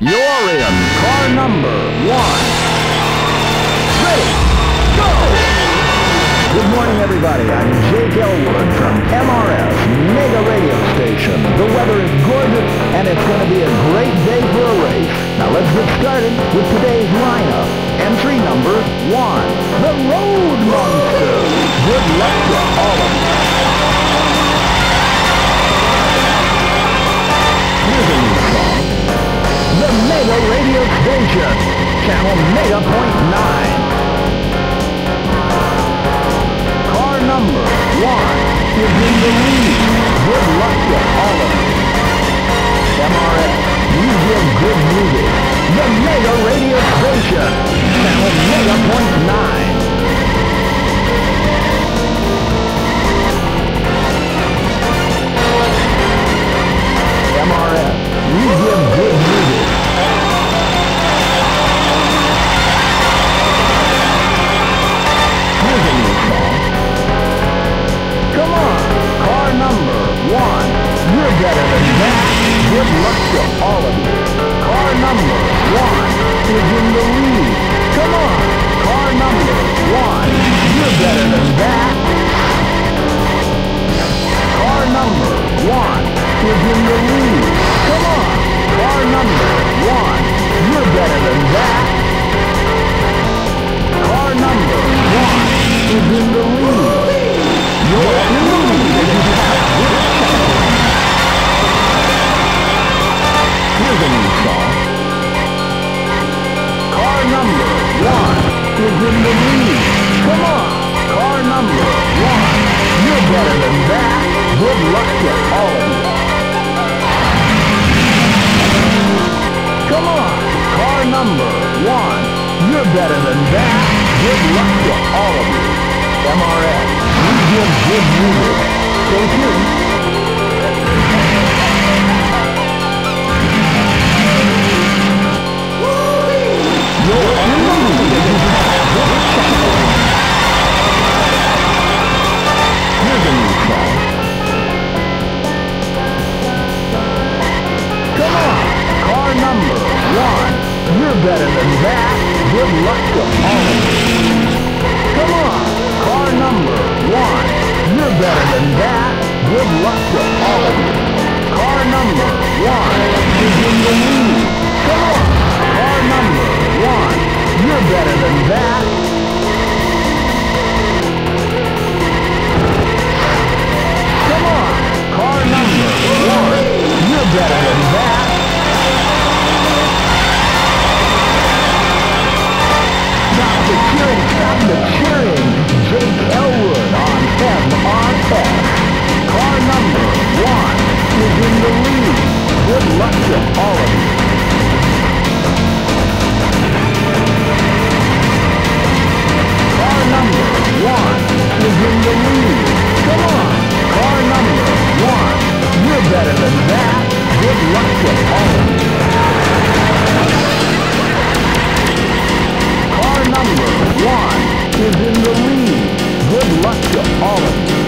You're in car number one. Ready, go! Good morning, everybody. I'm Jake Elwood from MRS Mega Radio Station. The weather is gorgeous, and it's going to be a great day for a race. Now let's get started with today's lineup. Entry number one, the Road Monster. Good luck to all of you. Here's Mega Radio Station, channel Mega Point 9. Car number one is in the lead. Good luck to all of you. MRS, you give good music. The Mega Radio Station, channel Mega Point 9. MRS, you give good music. Car number one. You're better than that. Good luck to all of you. Car number one is in the lead. Come on, car number that. Good luck to all of you. Car number one is in the lead. Come on, car number one. You're better than that. Come on, car number one. You're better than that. Stop the cheering, stop the cheering. Jake Elwood MRS. Car number one is in the lead. Good luck to all of you. Car number one is in the lead. Come on, car number one. You're better than that. Good luck to all of you. Car number one is in the lead. Good luck to all of you.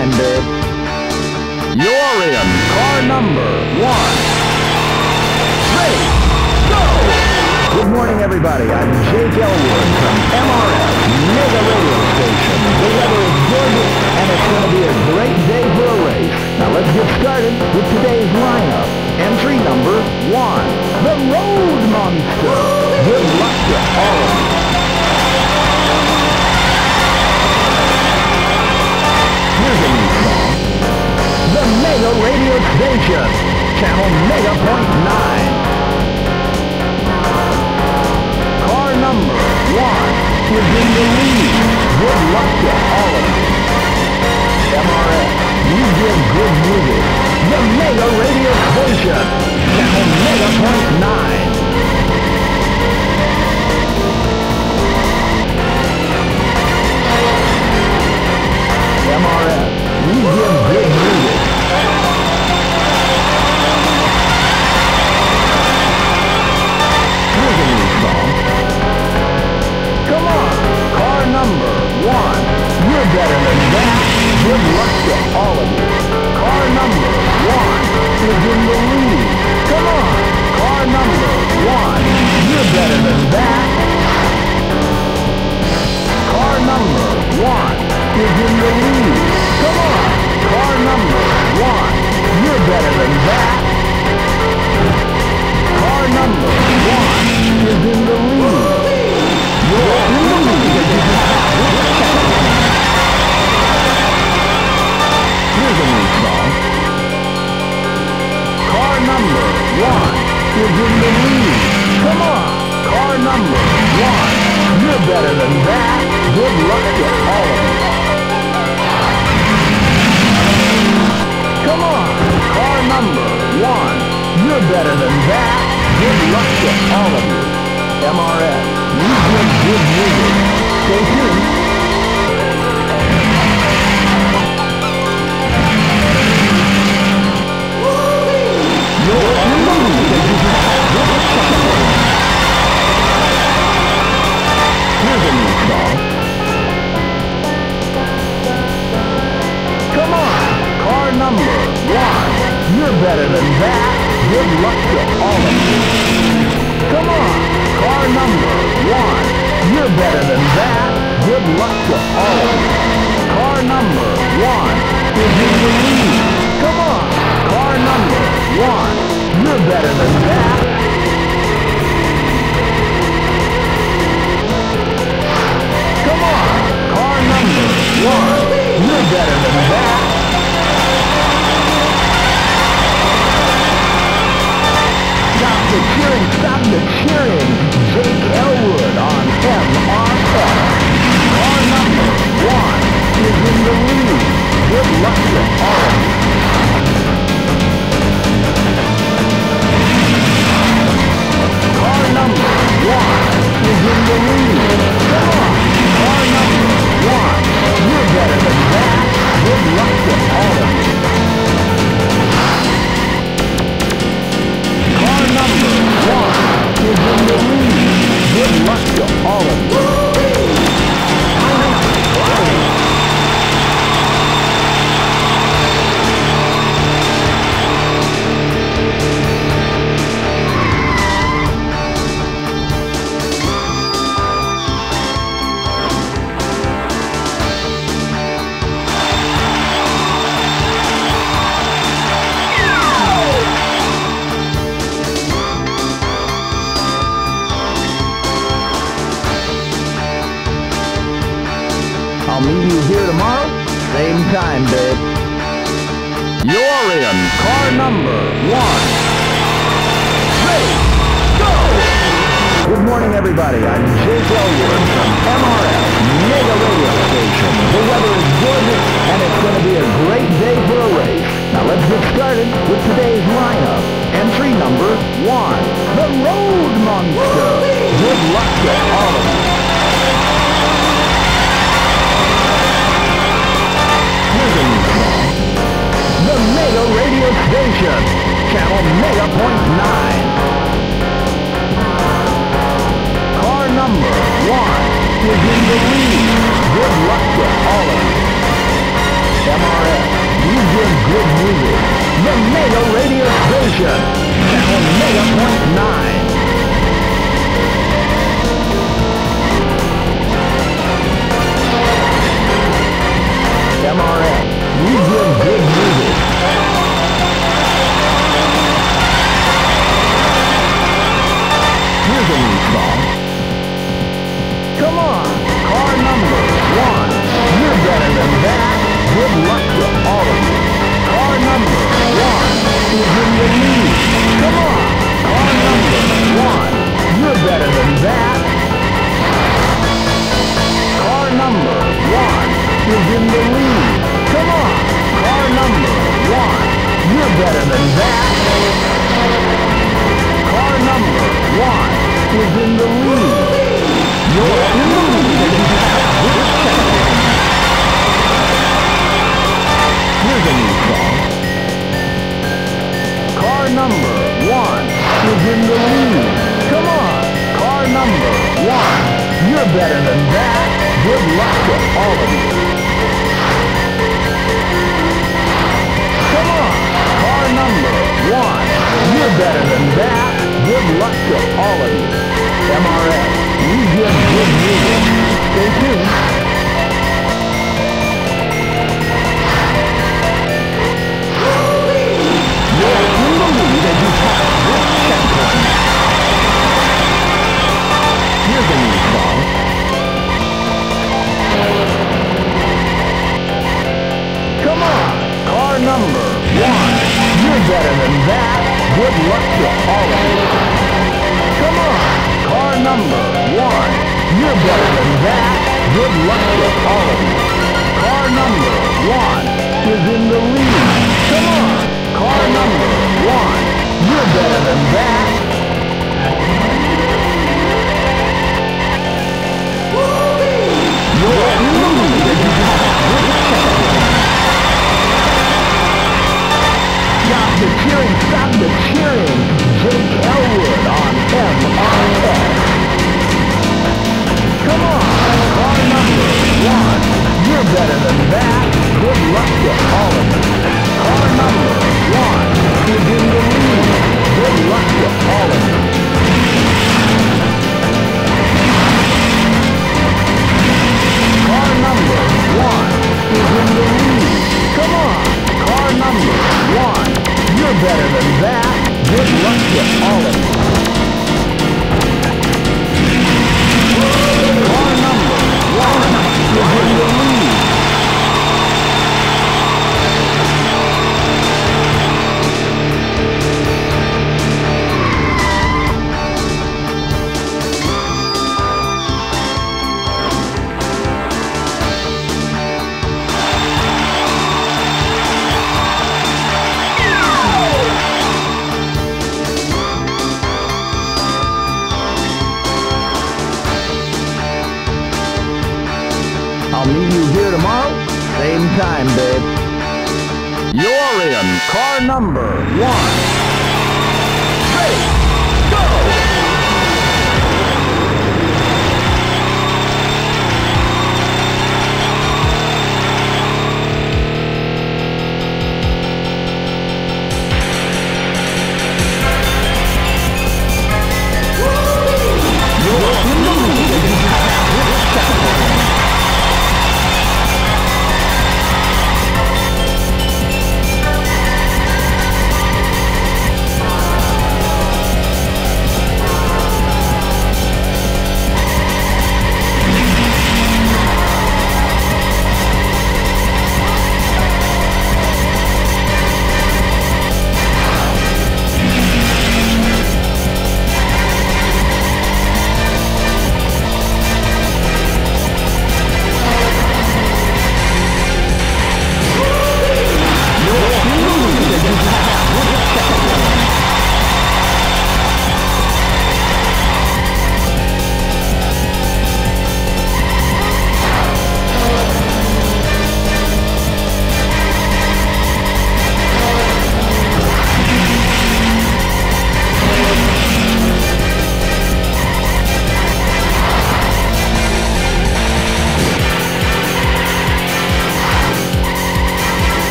You're in car number one. Ready, go! Good morning, everybody. I'm Jake Elwood from MRS Mega Radio Station. The weather is gorgeous, and it's going to be a great day for a race. Now let's get started with today's lineup. Entry number one, the Road Monster. Good luck to all of you. Mega Radio Station, Channel Mega Point 9. Car number 1 is in the lead. Good luck to all of you. MRS, you give good music. The Mega Radio Station, Channel Mega Point 9. MRS, we give good music. Luck to all of you. Car number one is in the lead. Come on, car number one. You're better than that. Come on, car number one. You're better than that. Stop the cheering, stop the cheering. Jake Elwood is in the lead. Good luck to all. Car number one is in the lead. Come on, car number one. You're better than that. Good luck to all. Car number one is in the lead. Good luck to all of you. The Mega Radio Station, Channel Mega Point 9. MRS, we give good. Here's a new song. Come on, car number one. You're better than that. Good luck to all of you. Car number the lead. Come on. Number one. You're better than that. Car number one is in the lead. Come on. Car number one. You're better than that. Car number one is in the lead. You're. Here's a number one is in the lead. Come on, car number one. You're better than that. Good luck to all of you. Come on, car number one. You're better than that. Good luck to all of you.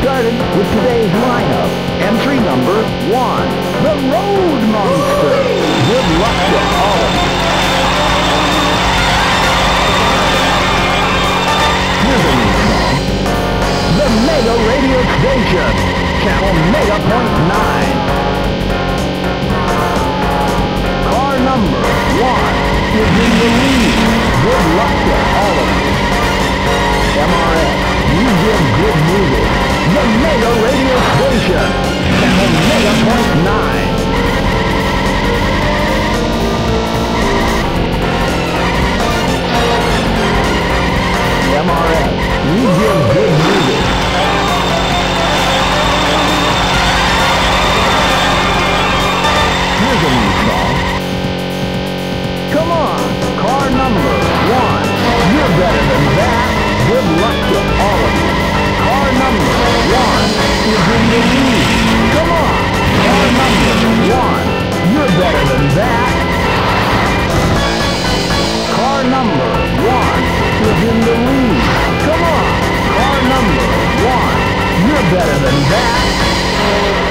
Started with today's lineup. Entry number one, the Road Monster. Good luck to all of you. Here's a. The Mega Radio Station, channel Mega Point 9. Car number one is in the lead. Good luck to all of you. MRS, you give good music. The Mega Radio Station, channel Mega Point 9. MRS, you give good music. Here's a new. Come on, car number one. You're better than that. Good luck to all of you. Number one is in the lead. Come on, car number one. You're better than that. Car number one is in the lead. Come on, car number one. You're better than that.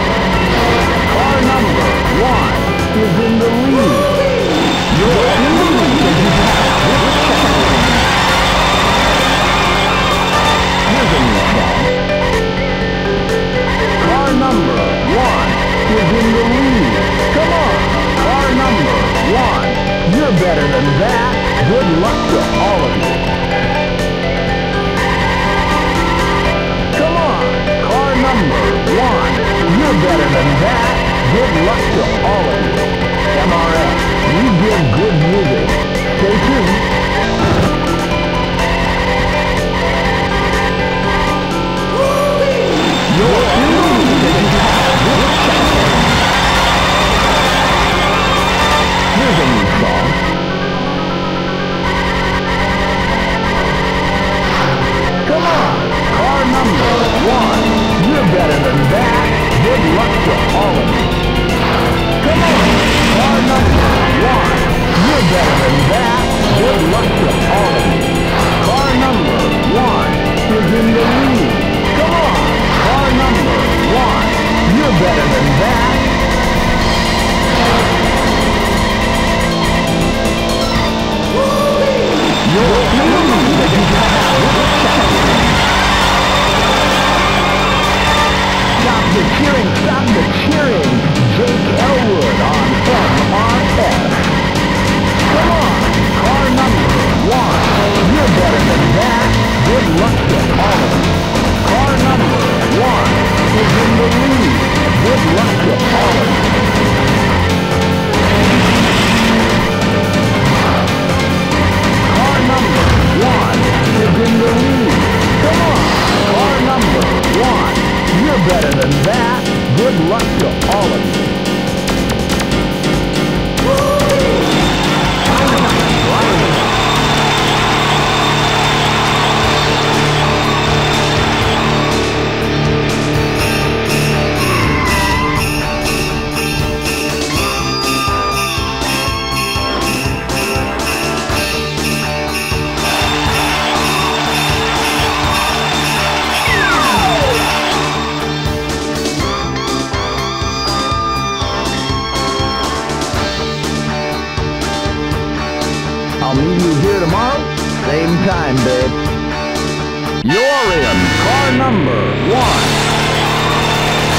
In car number one.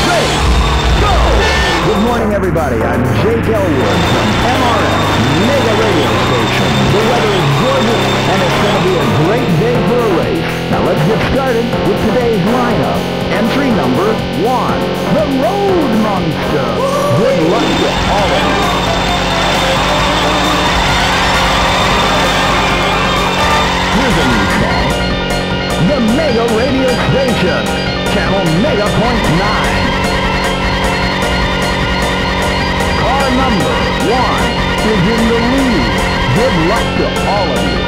Ready, go! Good morning, everybody. I'm Jake Elwood from MRS Mega Radio Station. The weather is gorgeous, and it's going to be a great day for a race. Now let's get started with today's lineup. Entry number one, the Road Monster. Good luck to all of you. Here's a new song. Mega Radio Station, channel Mega Point 9. Car number one is in the lead. Good luck to all of you.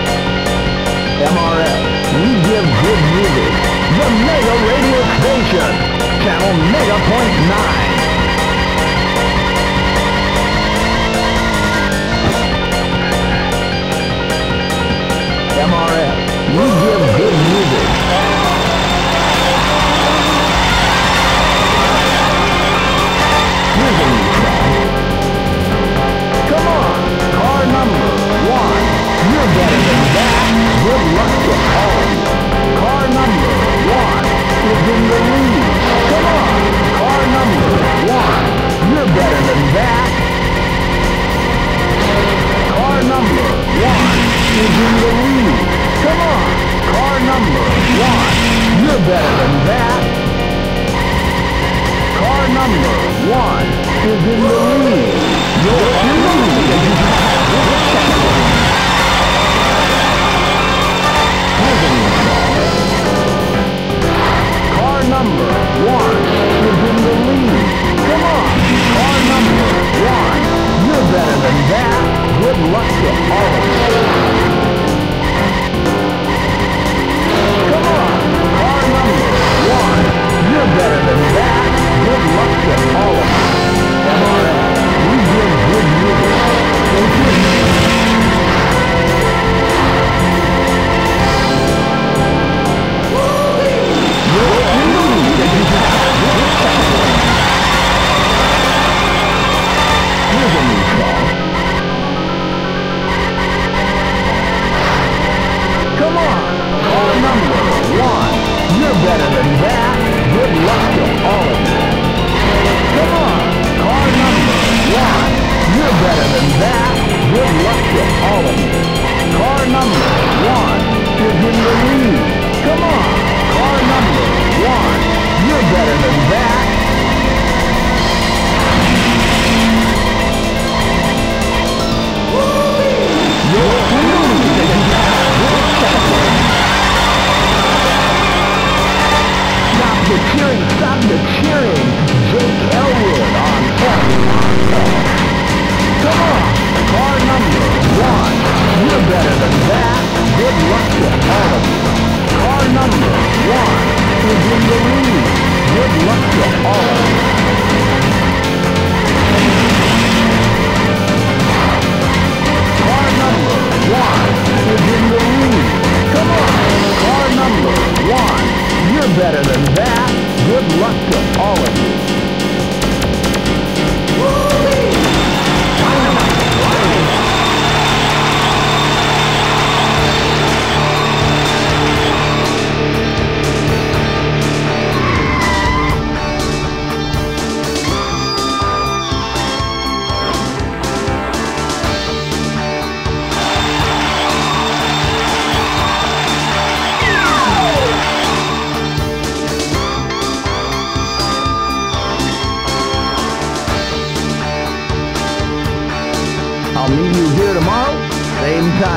MRS. We give good music. The Mega Radio Station. Channel Mega Point 9. MRS. We give good music. That. Good luck to all of you. Car number one is in the lead. Come on, car number All of you. Car number one is in the lead.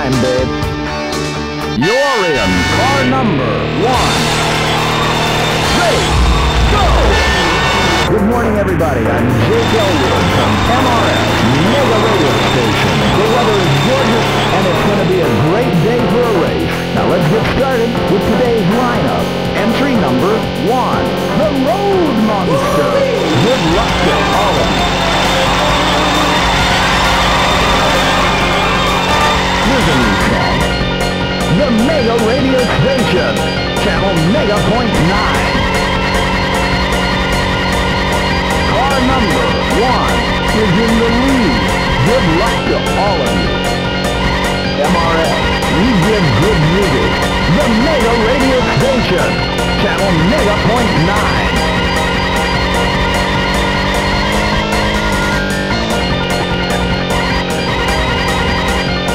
Time, babe. You're in car number one. Ready, go! Good morning, everybody. I'm Jake Elwood from MRS Mega Radio Station. The weather is gorgeous, and it's going to be a great day for a race. Now let's get started with today's lineup. Entry number one, the Road Monster. Good luck to all of you. Here's a. The Mega Radio Station, channel Mega Point 9. Car number one is in the lead. Good luck to all of you. MRS, we give good music. The Mega Radio Station, channel Mega Point 9.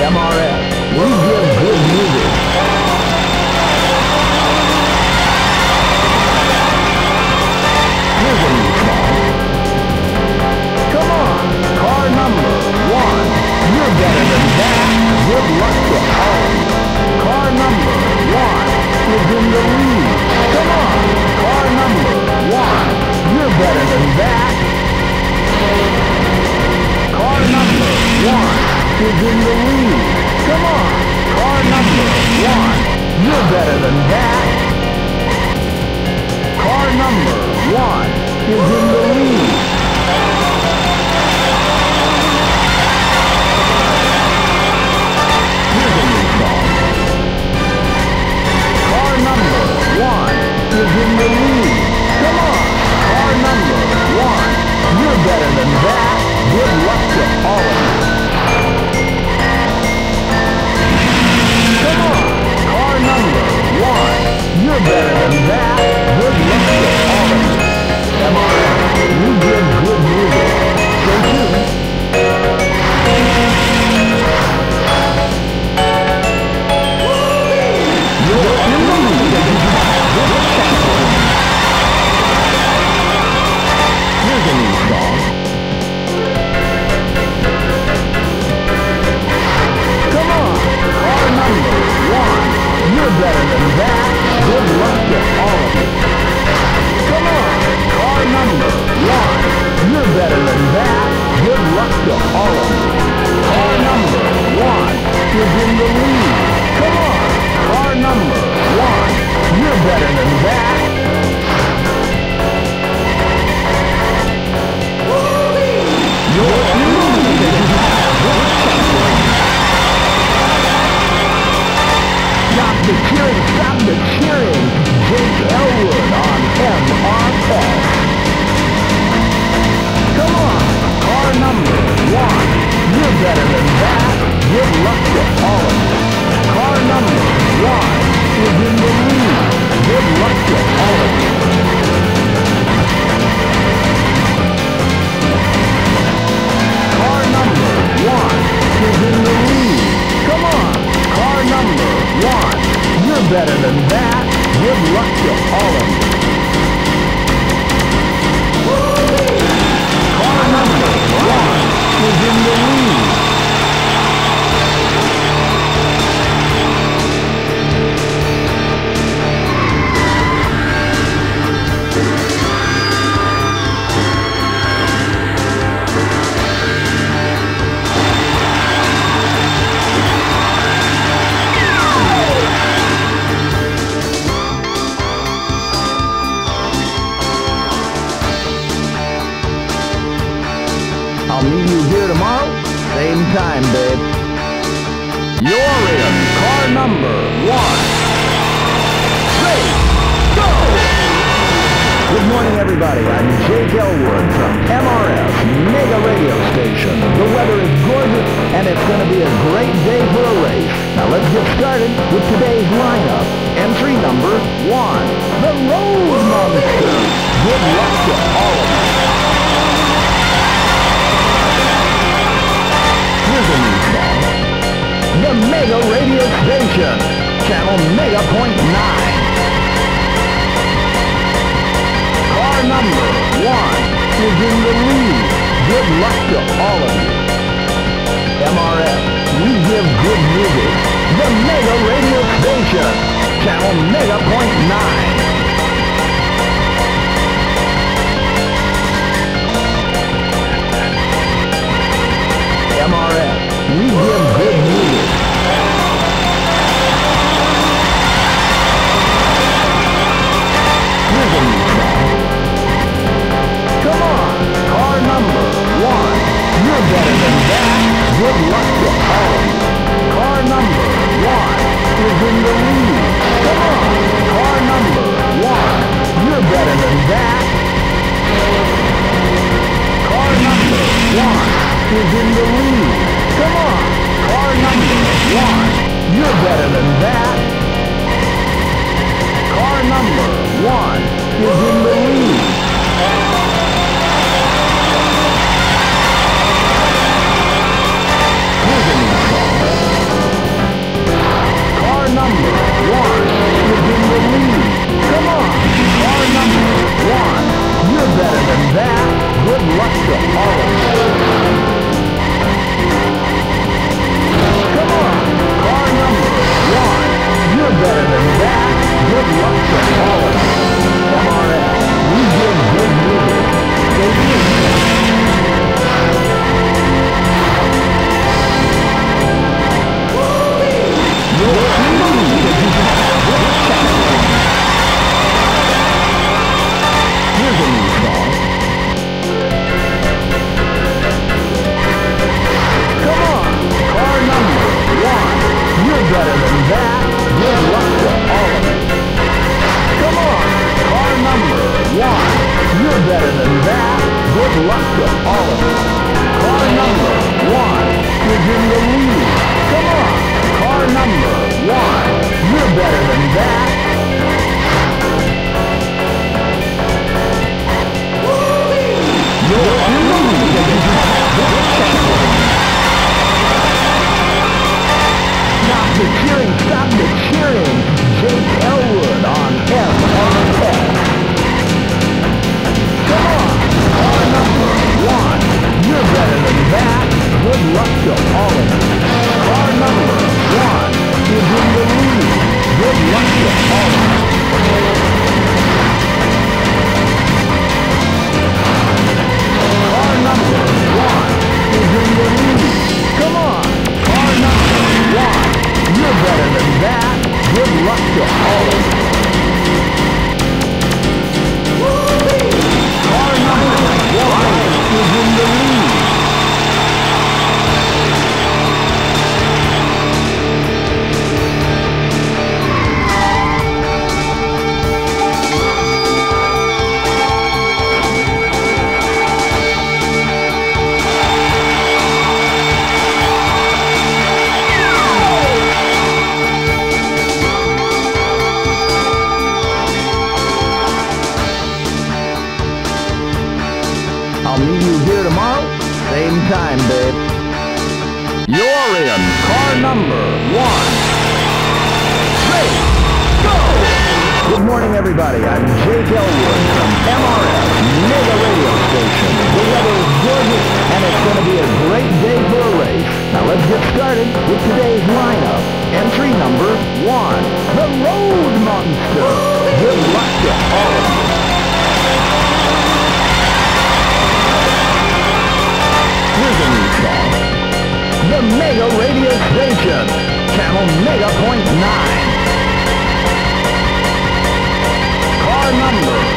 MRS, we give good music. Here's a new song. Come on, car number one. You're better than that. Good luck to all of You're better than that. Car number one is in the lead. Come on, car number one. You're better than that. Car number one is in the lead. Here's a. Car number one is in the lead. Come on, car number one. You're better than that. Good luck to all of you. Come on, car number one. You're better than that.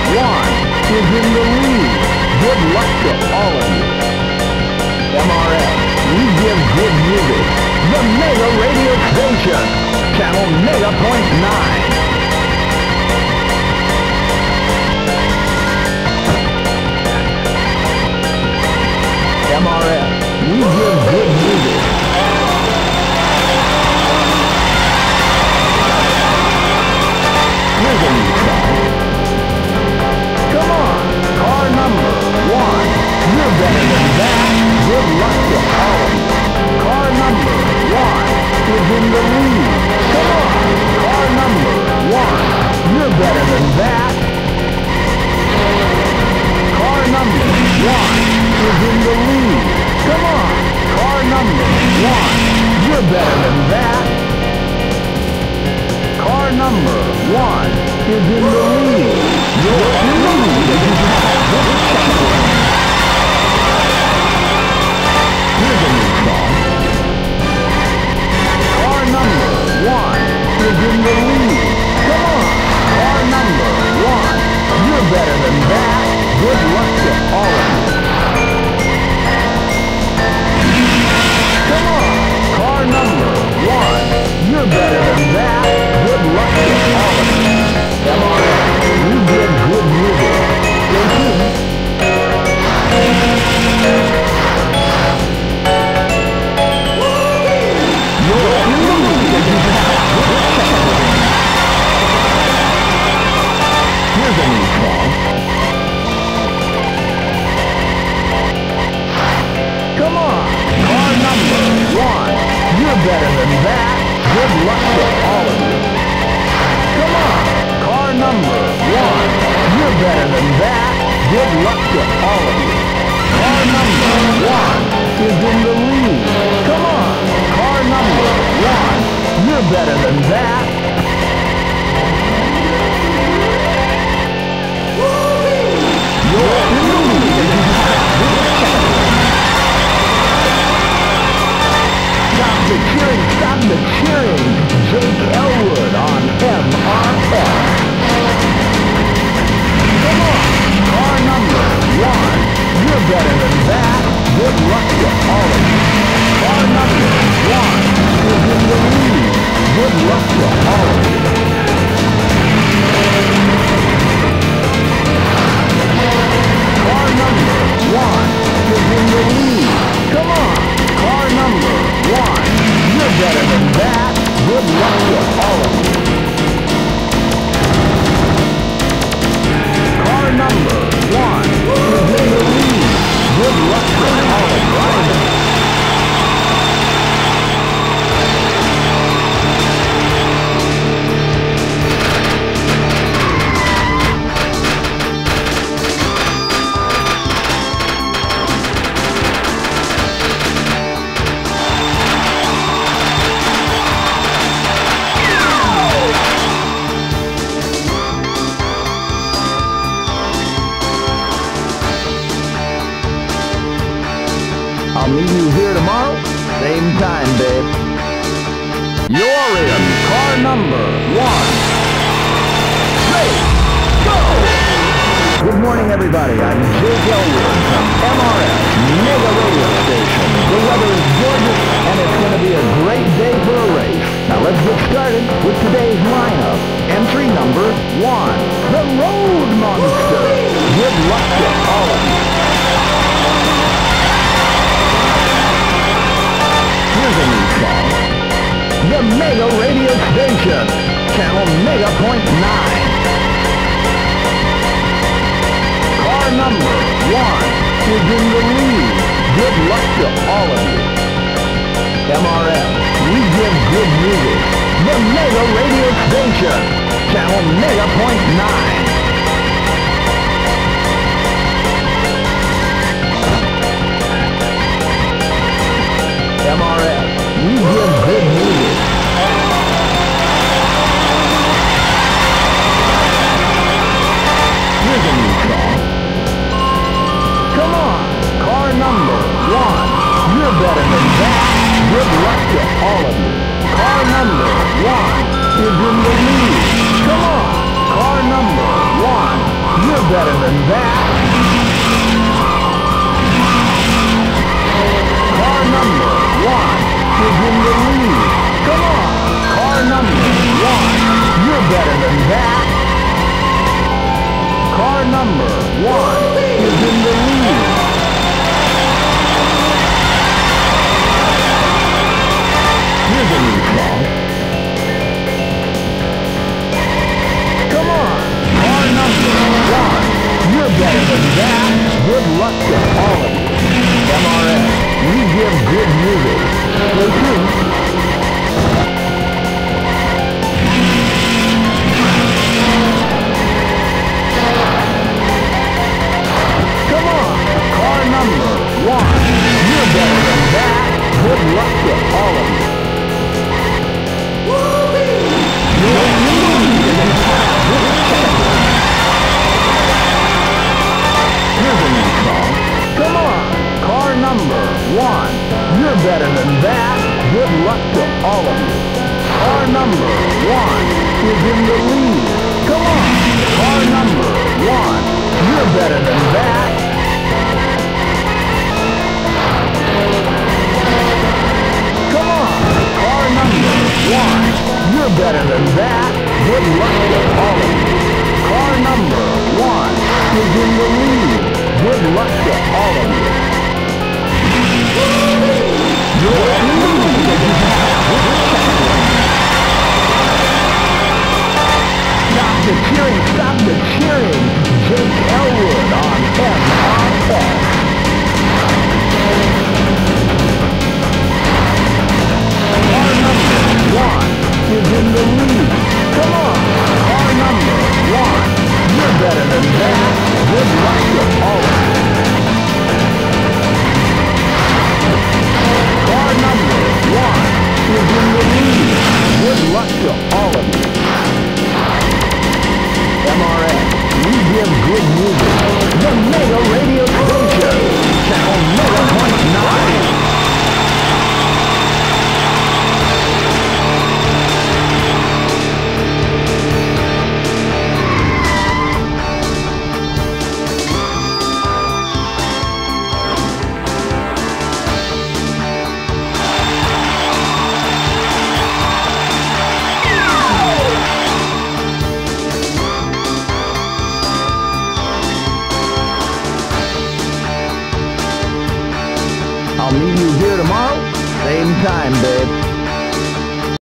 One is in the lead. Good luck to all of you. MRF, we give good music. The Mega Radio Station, Channel Mega Point 9. MRF, we give good music. You're better than that. Good luck to all of you. Car number one is in the lead. Come on. Car number one. You're better than that. Car number one is in the lead. Come on. Car number one. You're better than that. Car number one is in the lead. Your lead is now this second. is in the lead. Come on, our number one. You're better than that. Good luck to all